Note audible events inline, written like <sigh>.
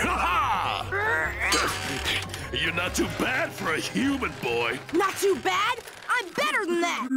<laughs> You're not too bad for a human boy. Not too bad? I'm better than that!